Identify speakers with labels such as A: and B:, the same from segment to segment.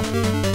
A: Thank you.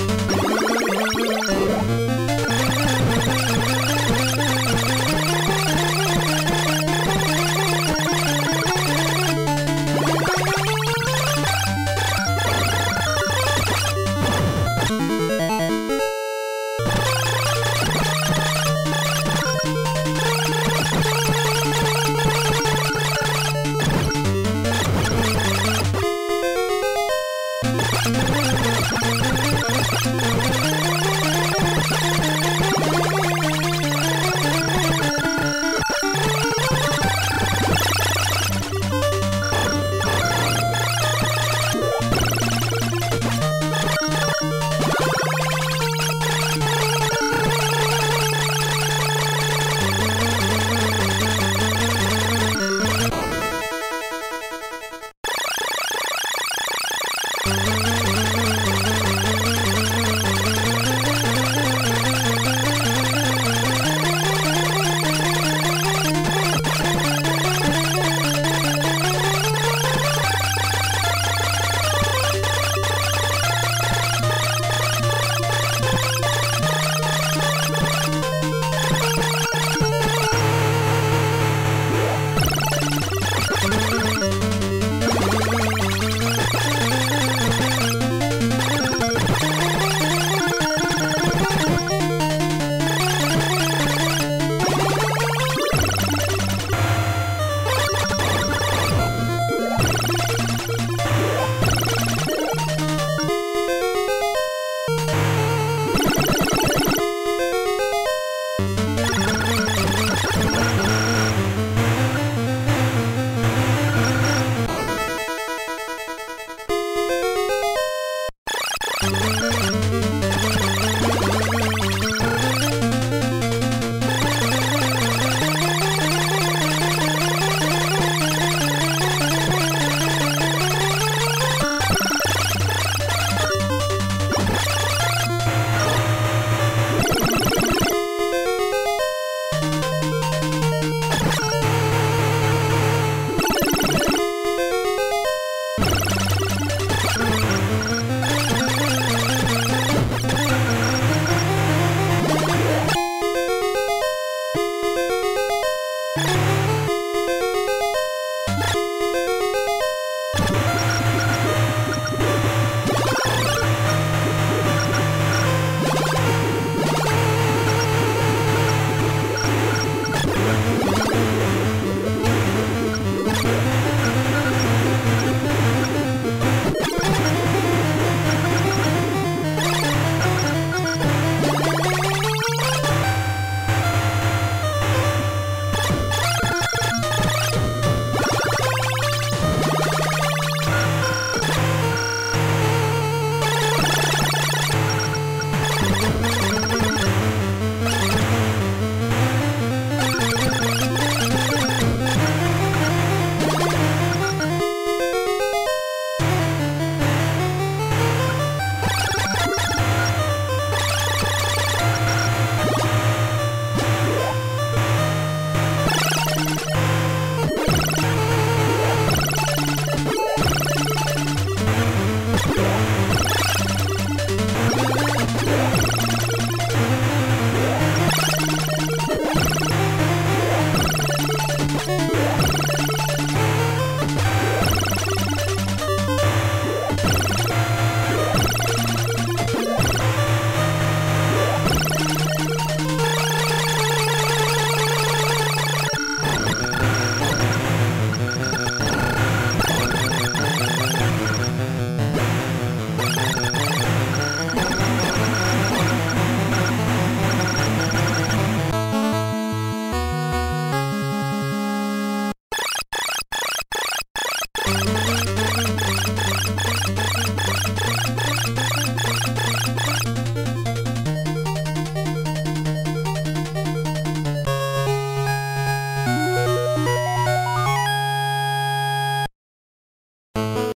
B: 何